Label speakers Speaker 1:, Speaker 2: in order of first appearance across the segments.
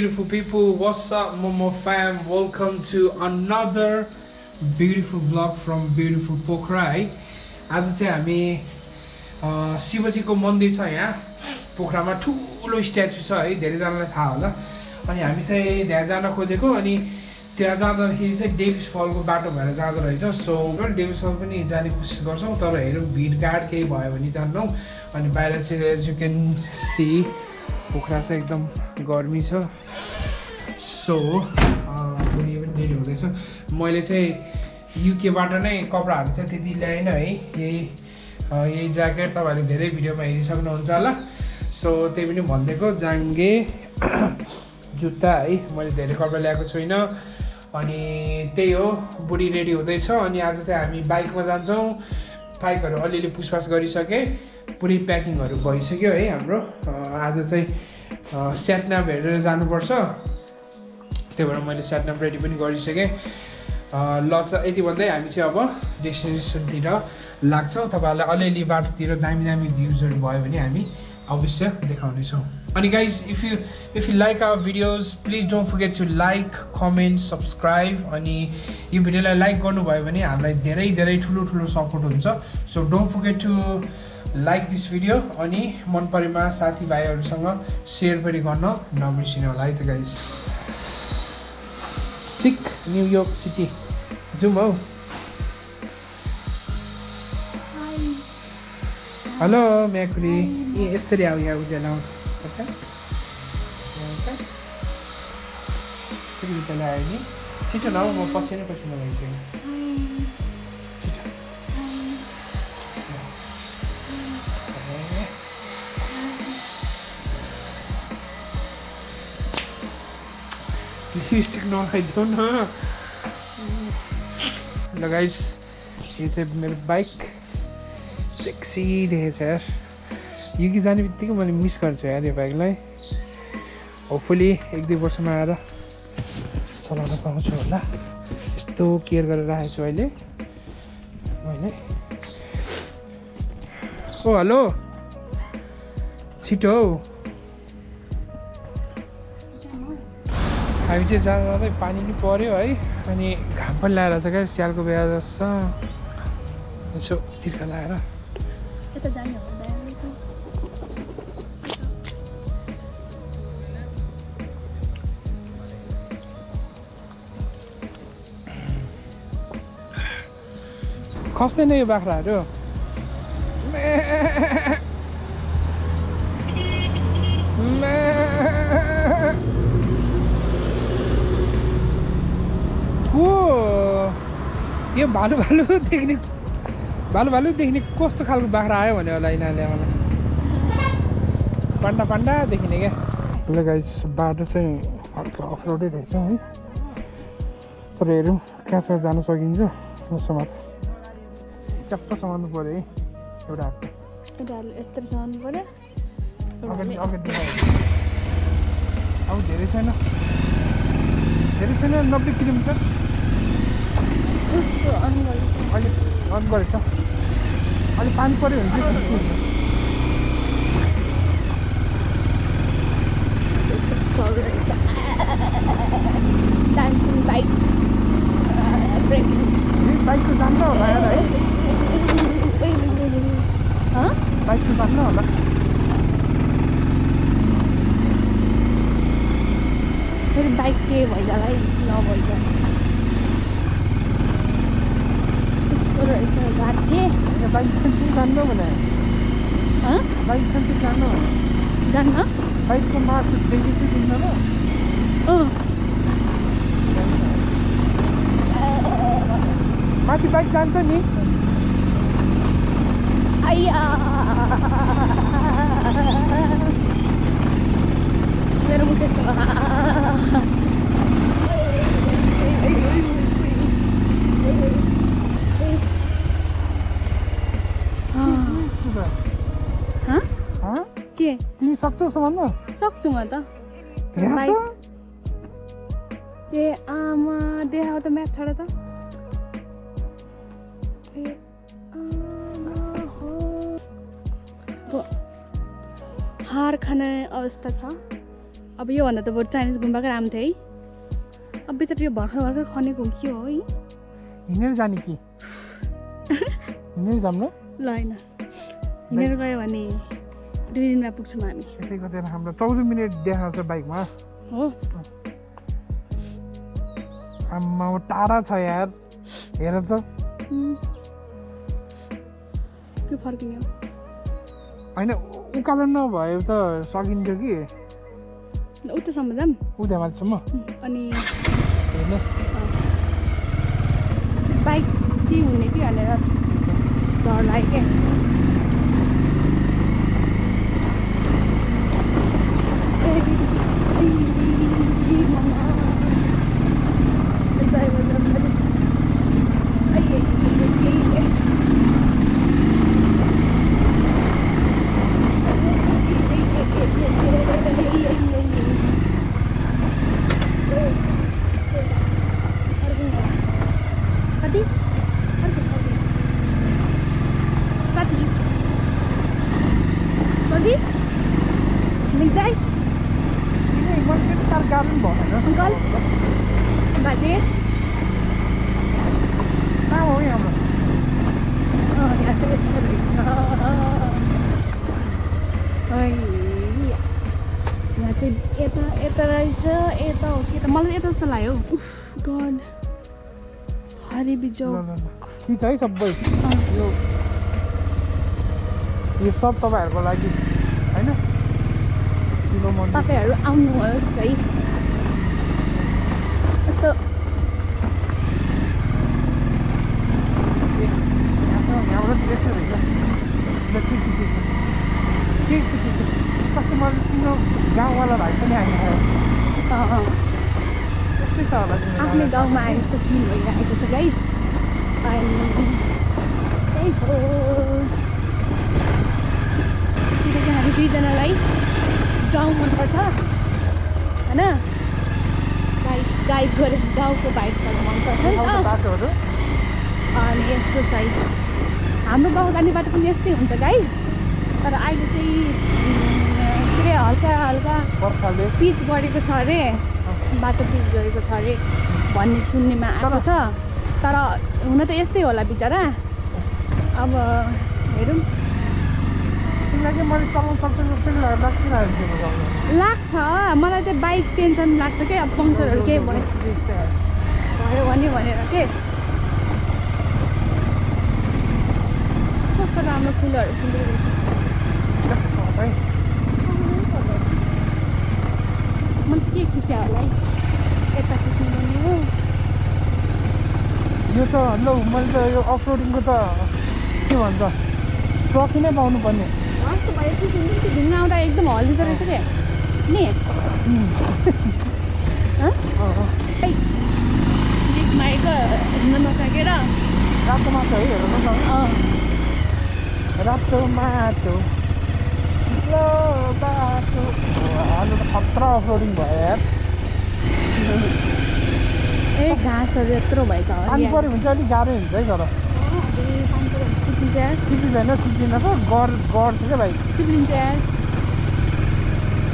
Speaker 1: beautiful people? What's up, Momo fam? Welcome to another beautiful vlog from beautiful Pokhara है आज चाहिँ हामी शिवजीको मन्दिर छ यहाँ पोखरामा ठुलो स्ट्याचु छ है धेरैजनालाई थाहा होला अनि हामी चाहिँ त्यहाँ जान खोजेको अनि त्यहाँ जाँदाखेरि चाहिँ डेभिस फलको बाटो भएर जाँदो रहेछ सो डेभिस पनि जाने कोसिस गर्छौँ तर हेरौँ भिडगाड केही भयो भने जान्नौँ। अनि बाहिर चाहिँ यु क्यान सी पोखरा चाहिँ एकदम गर्मी छ। सो भोलि पनि रेडी हुँदैछ। मैले चाहिँ युकेबाट नै कपडाहरू चाहिँ त्यति ल्याइनँ है। यही यही ज्याकेट तपाईँहरूले धेरै भिडियोमा हेरिसक्नुहुन्छ होला। सो त्यही पनि भनिदिएको जाङ्गे जुत्ता है मैले धेरै कपडा ल्याएको छुइनँ। अनि त्यही हो बुढी रेडी हुँदैछ। अनि आज चाहिँ हामी बाइकमा जान्छौँ। बाइकहरू अलिअलि पुछपाछ गरिसकेँ। पुरै प्याकिङहरू भइसक्यो है हाम्रो। आज चाहिँ स्याटनाम हेरेर जानुपर्छ। त्यही भएर मैले स्याटनाम रेडी पनि गरिसकेँ। ल चाहिँ यति भन्दै हामी चाहिँ अब डेस्टिनेसनतिर लाग्छौँ। तपाईँहरूलाई अलिअलि बाटोतिर दामी दामी भ्युजहरू भयो भने हामी अवश्य देखाउनेछौँ। अनि guys if you if you like our videos please don't forget to like comment subscribe अनि यो भिडियोलाई लाइक गर्नुभयो भने हामीलाई धेरै धेरै ठुलो ठुलो सपोर्ट हुन्छ। So don't forget to like this video अनि मन परेमा साथीभाइहरूसँग सेयर पनि गर्न नबिर्सिनु होला है त गाइज सिक न्युयोर्क सिटी जाउँ हौ। हेलो म्याकुरी ए यसरी अब यहाँ उज्यालो आउँछ। यसरी उज्यालो आयो नि। छिटो न हौ म पसिनै पसिना भइसक्यो। लिपस्टिक नलगाइदेऊ न। ल गाइस यो चाहिँ मेरो बाइक सेक्सी देखेछ यार यो कि जाने बित्तिकै मैले मिस गर्छु यार यो बाइकलाई होपफुली एक दुई वर्षमा आएर चलाउन पाउँछु होला यस्तो केयर गरेर राखेको छु अहिले मैले ओ हेलो छिटो हौ हामी चाहिँ जाँदा जाँदै पानी नि पऱ्यो है। अनि घाम पनि लगाएर छ क्या स्यालको बिहा जस्तो। यसो तिर्खा लगाएर खस्दैन यो बाख्राहरू को यो भालु भालु देख्ने भालु भालु देख्ने कस्तो खालको बाख्रा आयो भने होला यिनीहरूले मलाई पान्डा पान्डा देखिने क्या। ल गाइस बाटो चाहिँ हल्का अफ रोडै रहेछ है। तर हेरौँ कहाँसम्म जानु सकिन्छ? मसँग च्याप्प समाउनु पऱ्यो है एउटा
Speaker 2: समाउनु पऱ्यो।
Speaker 1: अब धेरै छैन। धेरै छैन नब्बे किलोमिटर।
Speaker 2: कस्तो अन गर्दैछ
Speaker 1: अहिले रन गरेको छ अहिले पानी पऱ्यो भने।
Speaker 2: डान्सिङ बाइक
Speaker 1: बाइकको जान्न होला है
Speaker 2: हँ
Speaker 1: बाइकको जान्न होला
Speaker 2: फेरि बाइक के भइजालाई नभइजा यस्तो रहेछ घाटे
Speaker 1: ए, बाइक चाहिँ जान्न भने
Speaker 2: हँ
Speaker 1: बाइक चाहिँ जान्न
Speaker 2: जान्न
Speaker 1: बाइकको मासु देखि चाहिँ किन्न र
Speaker 2: अँ
Speaker 1: माथि बाइक जान्छ नि
Speaker 2: आइया मेरो मुख यस्तो हँ
Speaker 1: हँ?
Speaker 2: के
Speaker 1: तिमी सक्छौ समान्न
Speaker 2: सक्छु म त ए आमा देखाऊ त म्याच छोड त हार खाने अवस्था छ अब योभन्दा त बरु चाइनिज गुम्बाकै राम्रो थियो है अब बिचरा यो भर्खर भर्खर खनेको हो के हो है
Speaker 1: हिँडेर जाने कि हिँडेर जाऊँ
Speaker 2: ल होइन हिँडेर गयो भने दुई दिनमा पुग्छौँ हामी।
Speaker 1: यसै गरेर हाम्रो चौध मिनट देखाएको छ बाइकमा।
Speaker 2: हो।
Speaker 1: आम्मा टाढा छ यार। हेर त.
Speaker 2: के फर्किने
Speaker 1: होइन उकालो नभए त सकिन्थ्यो कि?
Speaker 2: उतासम्म जाऊँ?
Speaker 1: उता माथिसम्म
Speaker 2: अनि
Speaker 1: हेर्ने।
Speaker 2: बाइक के हुने कि भनेर डर लाग्यो। क्या साथी अर्को, अर्को। साथी साथी निक्दाई
Speaker 1: किन मैले त्यति साह्रो गाह्रो पनि भएन
Speaker 2: अङ्कल बाजे चाहिँ यहाँ यता यता रहेछ यता हो कि यता मलाई यता जस्तो लाग्यो गड हरि बिजौ
Speaker 1: ल, ल, ल। खिच है सबै
Speaker 2: अँ,
Speaker 1: यो यो सब तपाईँहरूको लागि होइन
Speaker 2: तपाईँहरू आउनुहोस् है यस्तो
Speaker 1: ए, यहाँ त- यहाँबाट यस्तो रहेछ ल, के के के छ? के के के छ? कस्टमर तिम्रो गाउँवाला भाइ पनि
Speaker 2: अँ,
Speaker 1: यस्तै छ होला
Speaker 2: आफ्नै
Speaker 1: गाउँमा।
Speaker 2: आए जस्तो फिल भइरहेको छ गाइस अनि त्यही हो किनकि हामी दुईजनालाई गाउँ मनपर्छ होइन गाई गाई गोरु गाउँको बाइकसँग मनपर्छ अनि यस्तो चाहिँ हाम्रो गाउँ जाने बाटो पनि यस्तै हुन्छ गाई तर अहिले चाहिँ अरे हल्का हल्का। पिच गरेको छ अरे। बाटो पिच गरेको छ अरे भन्ने सुन्नेमा आएको छ। तर हुन त यस्तै होला बिचरा। अब हेरौँ। लाग्छ मलाई चाहिँ बाइक टेन्सन लाग्छ कि? अब पङ्चरहरू केही भयो भयो भने भनेर के? कस्तो राम्रो फुलहरू फुलेको छ
Speaker 1: है
Speaker 2: मैले के खिच्यो होला है यता खिच्नु पर्ने हो
Speaker 1: यो त ल मैले त यो अफरोडिङको त के भन्छ ट्रफी नै पाउनु पर्ने
Speaker 2: कस्तो भयो कि घुम्न आउँदा एकदम हल्लिँदो रहेछ क्या नि। हँ? लिक माएको हिँड्न नसकेर
Speaker 1: रातो माटो। है हेर्नु न
Speaker 2: अँ
Speaker 1: रातो चिप्लो बाटो आज त खतरा अफरोडिङ भयो यार
Speaker 2: ए घाँसहरू यत्रो भएछ
Speaker 1: पानी। पऱ्यो भने चाहिँ अलिक गाह्रै हुन्छ है तर।
Speaker 2: यार
Speaker 1: सिकिँदैन सिकिँदैन त गर गर्छ क्या भाइ?
Speaker 2: यार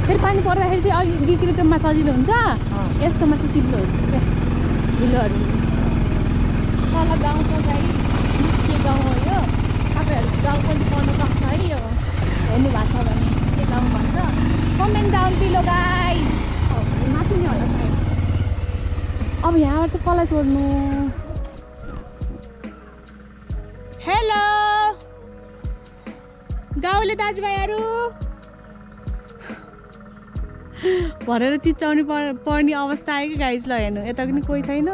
Speaker 2: फेरि पानी पर्दाखेरि चाहिँ अघि गिक्रिटोमा सजिलो हुन्छ। यस्तोमा चाहिँ चिप्लो हुन्छ। क्या हिलोहरू तल गाउँ छ गाई के गाउँ हो यो। तपाईँहरूको गाउँ पनि पढ्न सक्छ है यो। हेर्नु भएको छ भने के गाउँ भन्छ। कमेन्ट डाउन बिलो गाई माथि नै होला सायद अब यहाँबाट चाहिँ कसलाई सोध्नु? हेलो गाउँले दाजुभाइहरू। भरेर चिच्याउनु पर पर्ने अवस्था आयो कि गाइस ल हेर्नु। यता पनि कोही छैन।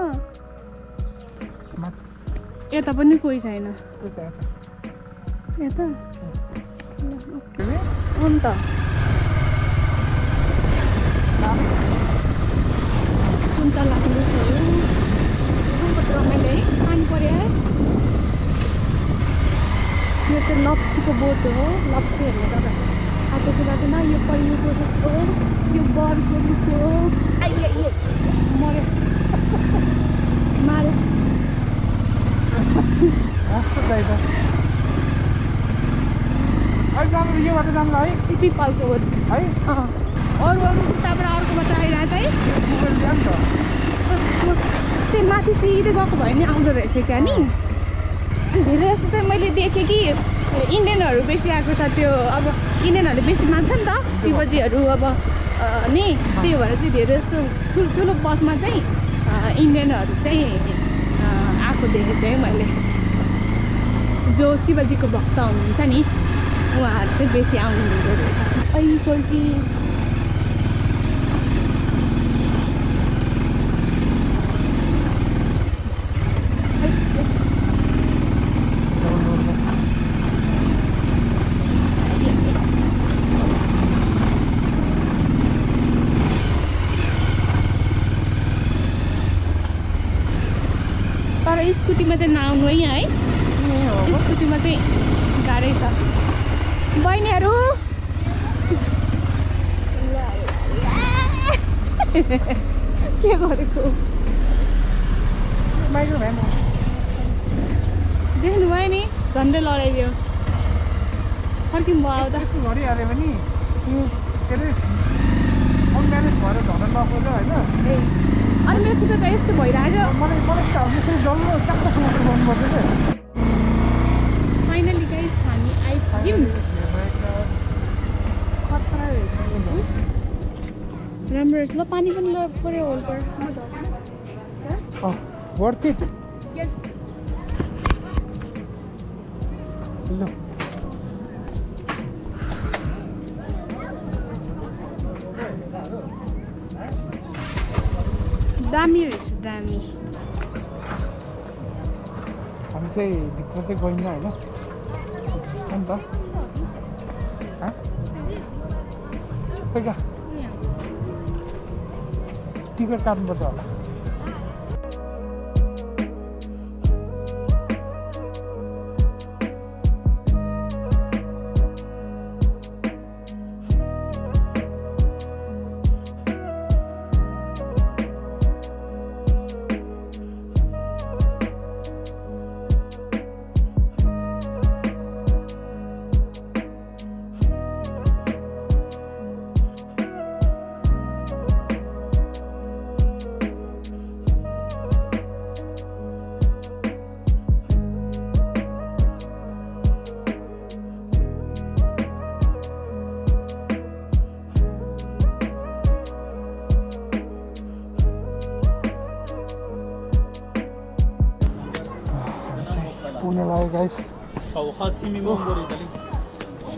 Speaker 2: यता पनि कोही छैन। यता? अन्त सुन्तला रमाइलो है पानी पऱ्यो है यो चाहिँ लप्सीको बोट हो लप्सी हेर्नु तपाईँ आज कुरा चाहिँ न यो पहिलोको हो यो बरको रुख हो। मऱ्यो। माऱ्यो
Speaker 1: जानु यो बाटो जानु है।
Speaker 2: पिपलको हो?
Speaker 1: है।
Speaker 2: अरू अरू उताबाट अर्कोबाट आइरहेको चाहिँ
Speaker 1: मोबाइल ल्याऊँ त
Speaker 2: त्यही माथि सिधै गएको भयो नि आउँदो रहेछ क्या नि धेरै जस्तो चाहिँ मैले देखेँ कि इन्डियनहरू बेसी आएको छ त्यो अब इन्डियनहरूले बेसी मान्छ नि त शिवजीहरू अब नि त्यही भएर चाहिँ धेरै जस्तो ठुल्ठुलो बसमा चाहिँ इन्डियनहरू चाहिँ आएको देखेको छु है मैले। जो शिवजीको भक्त हुनुहुन्छ नि उहाँहरू चाहिँ बेसी आउनु हुँदो रहेछ ऐ सोल्टी तर स्कुटीमा चाहिँ नआउनु है स्कुटीमा चाहिँ गाह्रै छ। बहिनीहरू के गरेको? देख्नुभयो नि झन्डै लडाइदियो फर्किनु भयो आउँदा।
Speaker 1: गरिहाल्यो भने त्यो के अरे अनब्यालेन्स भएर झन् होइन?
Speaker 2: ए अनि मेरो खुट्टा त यस्तो भइरहेको।
Speaker 1: मलाई मलाई डल्लो चाक्रोसँग गर्नुपर्छ क्या
Speaker 2: फाइनली गाइस हामी आइपुग्यौँ। राम्रो रहेछ। ल पानी पनि ल पऱ्यो होल पर।
Speaker 1: वर्थ इट ल।
Speaker 2: दामी रहेछ दामी।
Speaker 1: हामी चाहिँ भित्र चाहिँ गइन्न होइन? हो खै कहाँ टिकट काट्नुपर्छ होला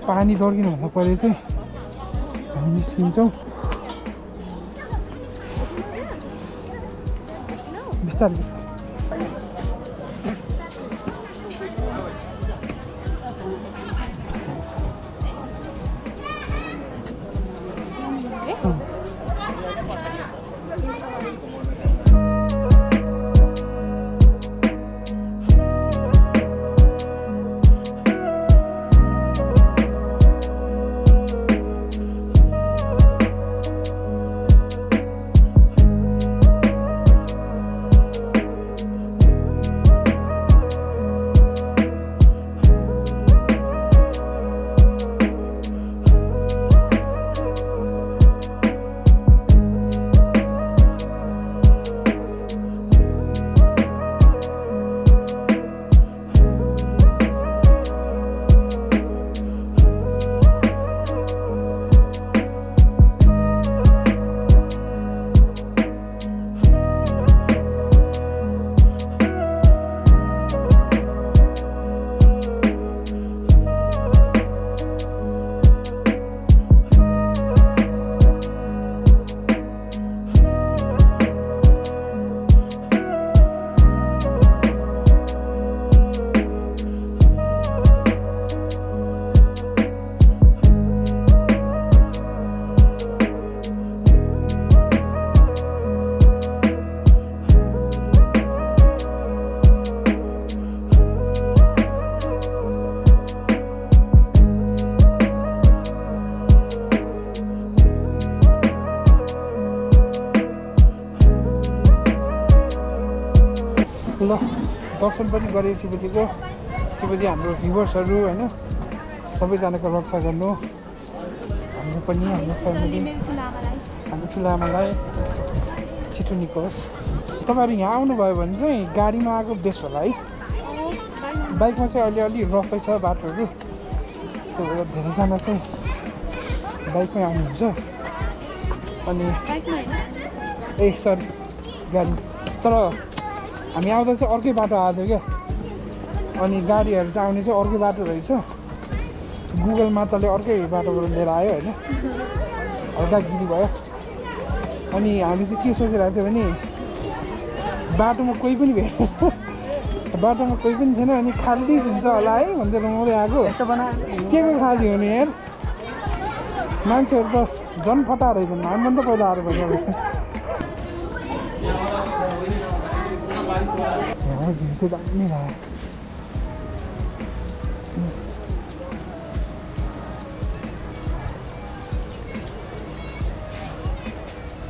Speaker 1: पानी दर्किनु भन्दा पहिले चाहिँ हामी निस्किन्छौँ। बिस्तारै बिस्तारै। दर्शन पनि गरेँ शिवजीको। शिवजी हाम्रो भ्युवर्सहरू होइन? सबैजनाको रक्षा गर्नु। हाम्रो पनि हाम्रो फ्यामिली लामालाई छिटो निकोस्। तपाईँहरू यहाँ आउनुभयो भने चाहिँ गाडीमा आएको बेस्ट होला है। बाइकमा चाहिँ अलिअलि रफै छ बाटोहरू। त्यही भएर धेरैजना चाहिँ बाइकमै आउनुहुन्छ। अनि ए सर गाडी। तर हामी आउँदा चाहिँ अर्कै बाटो आएको थियो क्या। अनि गाडीहरू चाहिँ आउने चाहिँ अर्कै बाटो रहेछ। गुगल माताले अर्कै बाटोबाट लिएर आयो होइन। हल्का गिरी भयो। अनि हामी चाहिँ के सोचिरहेको थियो भने बाटोमा कोही पनि भेट बाटोमा कोही पनि थिएन अनि खाली हुन्छ होला है भनेर रमाउँदै आएको। के को खाली हुने यार मान्छेहरू त झन् फटा रहेछन् हामी त पहिला आएर भन्छ चाहिँ दामी भयो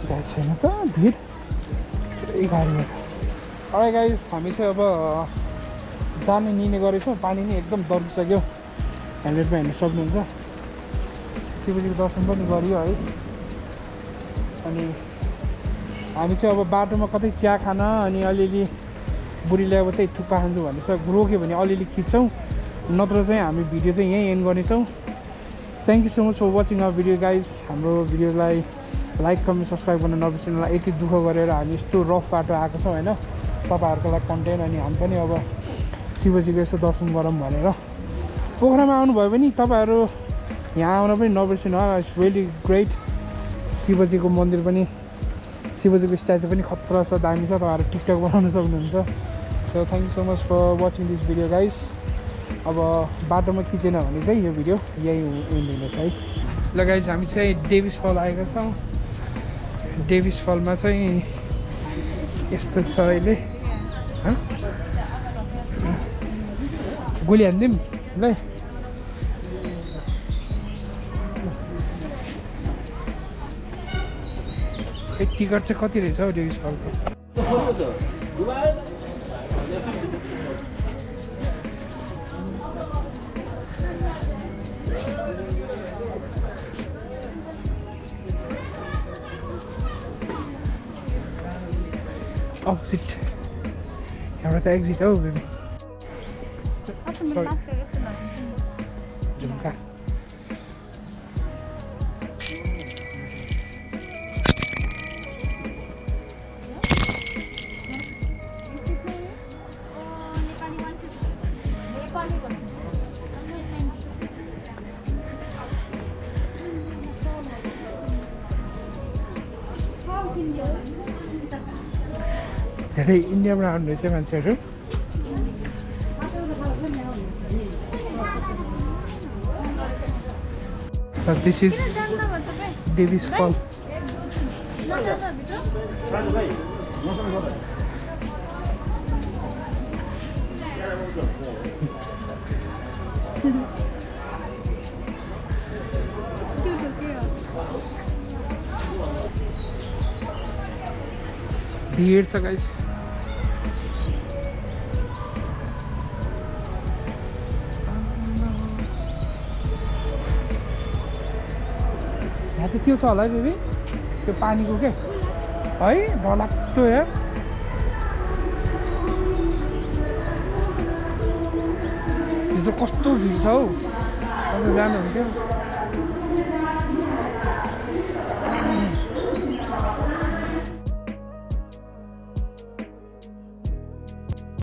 Speaker 1: गाडी छैन त भिड पुरै गाडीहरू अरे गाई हामी चाहिँ अब जाने निने गरेछौँ। पानी नै एकदम दर्किसक्यो। हेलमेटमा हेर्न सक्नुहुन्छ। शिवजीको दर्शन पनि गरियो है। अनि हामी चाहिँ अब बाटोमा कतै चिया खान अनि अलिअलि बुढीले अब त्यही थुक्पा खान्छु भनेर रोक्यो भने अलिअलि खिच्छौँ। नत्र चाहिँ हामी भिडियो चाहिँ यहीँ एन्ड गर्नेछौँ। Thank you so much for watching our video guys हाम्रो भिडियोलाई लाइक कमेन्ट सब्सक्राइब गर्न नबिर्सिनुलाई यति दुःख गरेर हामी यस्तो रफ बाटो आएको छौँ होइन? तपाईँहरूको लागि कन्टेन्ट अनि हामी पनि अब शिवजीको यसो दर्शन गरौँ भनेर। पोखरामा आउनुभयो भने तपाईँहरू यहाँ आउन पनि नबिर्सिनु इट्स रियली ग्रेट शिवजीको मन्दिर पनि शिवजीको स्ट्याचु पनि खतरा छ दामी छ। तपाईँहरू टिकटक बनाउन सक्नुहुन्छ। So thank you so much for watching this video guys अब बाटोमा खिचेन भने चाहिँ यो भिडियो यही एन्ड हुनेछ है। ल गाइज हामी चाहिँ डेभिस फल आएका छौँ। डेभिस फलमा चाहिँ यस्तो छ अहिले। गोली हानिदिउँ ल। टिकट चाहिँ कति रहेछ हौ डेभिस फलको Oh, exit. You're at the exit. Oh, baby. Sorry. धेरै इन्डियाबाट आउनु रहेछ मान्छेहरू दिस इज डेभिस फल भिड छ गाइस यहाँ त त्यो छ होला है बेबी त्यो पानीको के? है डरलाग्दो यार यो चाहिँ कस्तो भिड छ हौ? जानुहुन्थ्यो?